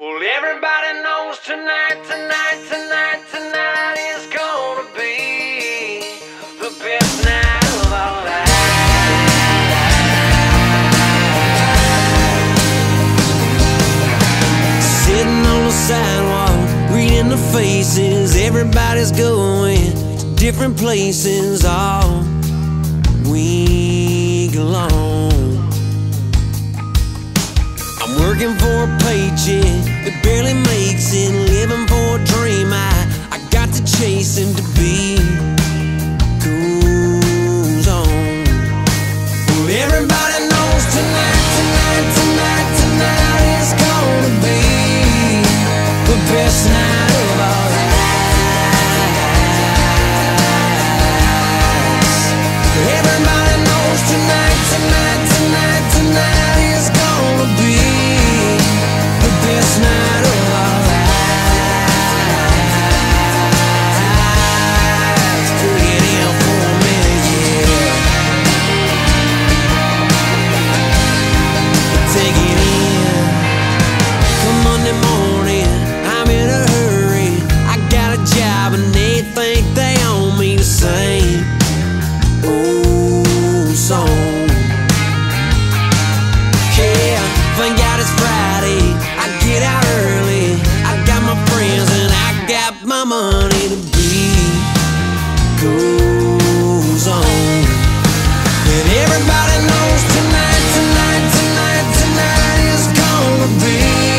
Well, everybody knows tonight, tonight, tonight, tonight is gonna be the best night of our lives. Sitting on the sidewalk, reading the faces. Everybody's going to different places all week long. Working for a paycheck that barely makes it, living think they own me the same old song. Yeah, thank God it's Friday. I get out early. I got my friends and I got my money. The beat goes on. And everybody knows tonight, tonight, tonight, tonight is gonna be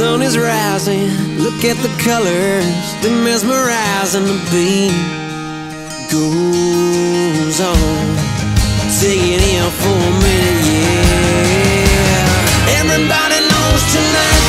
sun is rising. Look at the colors, they're mesmerizing. The beat goes on. Singing here for a minute, yeah. Everybody knows tonight.